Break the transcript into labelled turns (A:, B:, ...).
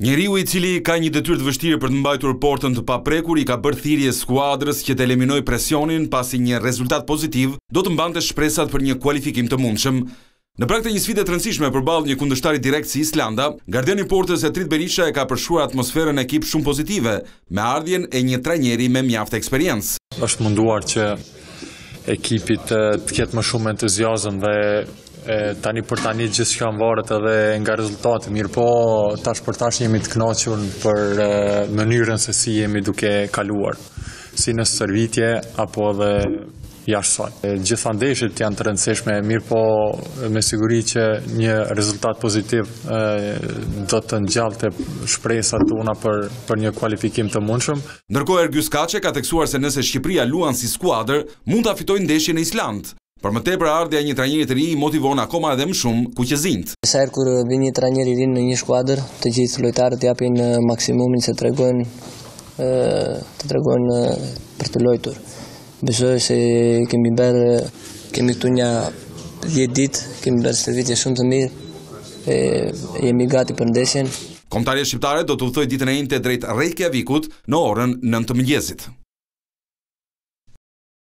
A: Njeriu i cili ka një detyrë të vështirë për të mbajtur portën të paprekur i ka bërë thirrje skuadrës që të eliminojë presionin pasi një rezultat pozitiv do të mbante shpresat për një kualifikim të mundshëm. Në prag të një sfide të rëndësishme përballë një kundërshtari direkt si Islanda, gardiani i portës Etrit Berisha e ka përshkruar atmosferën në ekip shumë pozitive, me ardhjen e një trajneri me mjaft eksperiencë.
B: Është munduar që ekipi të ketë më shumë entuziazëm dhe E, tani për tani gjithçka varet edhe nga rezultati, mirëpo tash për tash jemi të kënaqur për e, mënyrën se si jemi duke kaluar, si në stërvitje apo edhe jashtë saj. Gjitha ndeshjet janë të rëndësishme, mirëpo me siguri që një rezultat pozitiv do të ngjallte shpresat tona për, për një kualifikim të mundshëm.
A: Ndërkohë Ergys Kaçe ka theksuar se nëse Shqipëria luan si skuadër, mund ta fitojë ndeshjen në Islandë. Për më tepër ardhja e një trajneri të ri i motivon akoma edhe më shumë kuqezinjtë.
C: Sa herë kur vjen një trajner i ri në një skuadër, të gjithë lojtarët japin maksimumin se tregojnë të tregojnë për të lojtur. Besoj se kemi bërë kemi këtu nja 10 ditë, kemi bërë stërvitje shumë të mirë, e, jemi gati për ndeshjen.
A: Kombëtarja Shqiptare do të udhëtojë ditën e enjte drejt Rejkjavikut në orën 9 të mëngjesit.